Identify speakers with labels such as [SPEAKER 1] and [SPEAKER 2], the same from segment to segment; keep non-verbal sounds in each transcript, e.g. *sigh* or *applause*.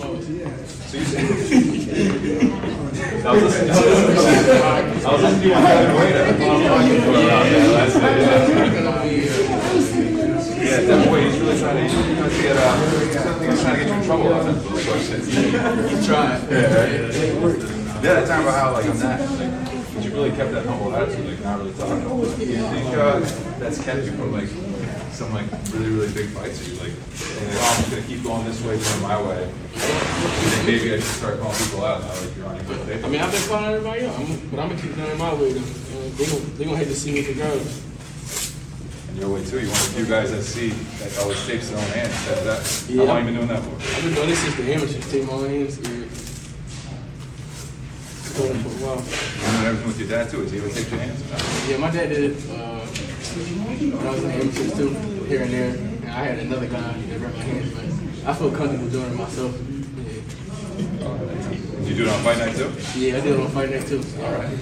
[SPEAKER 1] So you said. I was listening. To you on. That's it. Yeah, Yeah, boy, he's really trying to, he's trying to get, uh, he's trying to get you in trouble. That's the question.
[SPEAKER 2] He tried.
[SPEAKER 1] Yeah. Yeah, time about how like I'm not like, you really kept that humble attitude, like not really talking. Do you think uh, that's kept you from like some like really really big fights? Or you like, like, oh, I'm just gonna keep going this way, going my way. And then maybe I should start calling people out now, like you're on your good.
[SPEAKER 2] I mean, I've been calling everybody out, I'm, but I'm gonna keep doing it my way. They gonna they gonna hate to see me regardless.
[SPEAKER 1] And your way too. You want a few guys that see that always takes their own hands. That, that,
[SPEAKER 2] Yeah.
[SPEAKER 1] How long you been doing that for?
[SPEAKER 2] I've been doing this since the amateurs. Take my own hands. Yeah. Doing it for a while.
[SPEAKER 1] You doing everything with your dad too? Is he ever take your hands?
[SPEAKER 2] Yeah, my dad did it uh, when I was in the amateurs too, here and there. And I had another guy that rubbed my hands, but I feel comfortable doing it myself. Yeah,
[SPEAKER 1] Did you do it on fight night too?
[SPEAKER 2] yeah I do it on fight night too.
[SPEAKER 1] All right.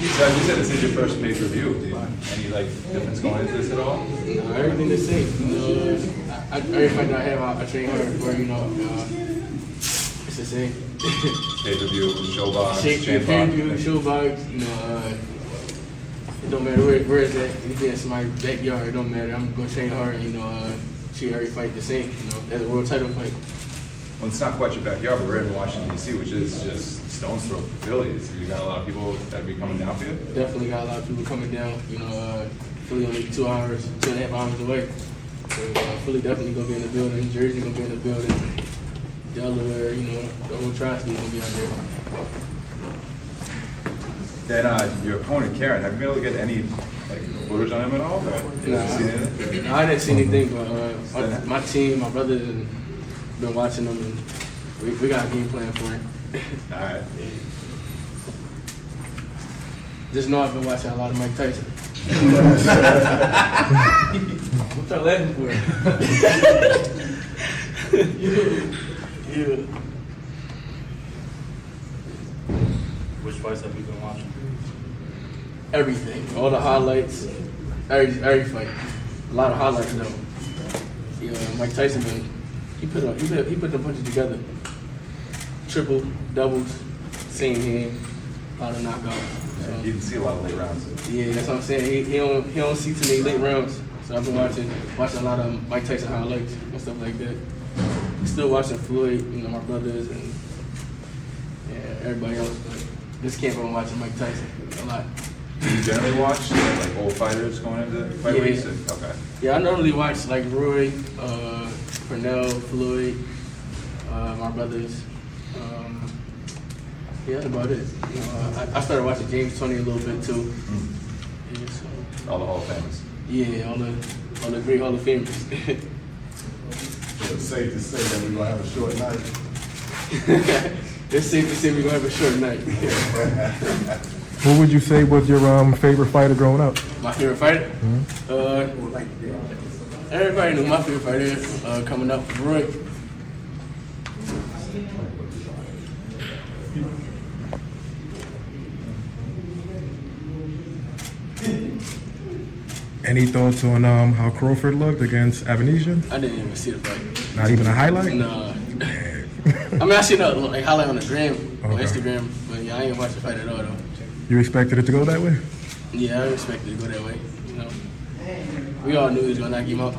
[SPEAKER 1] So you said this is your first pay per view. Do you, any like difference going into this at all?
[SPEAKER 2] Uh, everything the same. Know, I, every fight I have, I, I train hard for. You know, uh, it's the same.
[SPEAKER 1] Pay per view, showbox,
[SPEAKER 2] Shake your
[SPEAKER 1] champ
[SPEAKER 2] pay show box. You know, uh, it don't matter where, where it's at. If it's in somebody's backyard, it don't matter. I'm gonna train hard. You know, uh, treat every fight the same. You know, as a world title fight.
[SPEAKER 1] Well, it's not quite your backyard, but we're in Washington D.C., which is just stone's throw from Philly. So you got a lot of people that be coming down for you.
[SPEAKER 2] Definitely got a lot of people coming down. You know, uh, Philly only two hours, two and a half hours away. So uh, Philly definitely gonna be in the building. Jersey gonna be in the building. Delaware, you know, the whole tri-state gonna be out there.
[SPEAKER 1] Then uh, your opponent Karen, have you been able to get any like footage on him at all? Or have you
[SPEAKER 2] Nah,
[SPEAKER 1] seen
[SPEAKER 2] no, I didn't see anything, but uh, my, my team, my brother, and been watching them, and we, we got a game plan for him. *laughs*
[SPEAKER 1] All right.
[SPEAKER 2] Just know I've been watching a lot of Mike Tyson. What's y'all laughing for? *laughs* *laughs* yeah.
[SPEAKER 3] Which fights have you been watching?
[SPEAKER 2] Everything, all the highlights, every every fight, a lot of highlights though. Yeah, Mike Tyson, man, he put a, he put he put the punches together. Triple, doubles, same hand, a lot of knockouts. So.
[SPEAKER 1] You didn't see a lot of late rounds.
[SPEAKER 2] Yeah, that's what I'm saying. He, he don't he don't see too many late rounds. So I've been watching watching a lot of Mike Tyson highlights and stuff like that. Still watching Floyd, you know, my brothers and yeah, everybody else. But this camp I'm watching Mike Tyson a lot.
[SPEAKER 1] Do you generally watch like old fighters going into fight
[SPEAKER 2] Yeah.
[SPEAKER 1] weeks? Okay.
[SPEAKER 2] Yeah, I normally watch like Roy, uh, Pernell, Floyd, uh, my brothers. Um, yeah, that's about it. You know, I, I started watching James Toney a little bit too. Yeah, so,
[SPEAKER 1] All the Hall of Famers.
[SPEAKER 2] yeah, all the all the great Hall of Famers.
[SPEAKER 4] So *laughs* it's safe to say that we're gonna have a short night. *laughs*
[SPEAKER 2] it's safe to say we're gonna have a short night. *laughs*
[SPEAKER 5] What would you say was your um, favorite fighter growing up?
[SPEAKER 2] my favorite fighter? Uh, everybody knew my favorite fighter is, uh, coming up, Roy.
[SPEAKER 5] Any thoughts on um, how Crawford looked against Avanesyan?
[SPEAKER 2] I didn't even see the fight.
[SPEAKER 5] Not even a highlight?
[SPEAKER 2] Nah. I mean, I seen a like highlight on the gram, on. Instagram, but yeah, I ain't watched the fight at all though.
[SPEAKER 5] You expected it to go that way?
[SPEAKER 2] Yeah, I expected it to go that way. You know, we all knew he was gonna knock him out.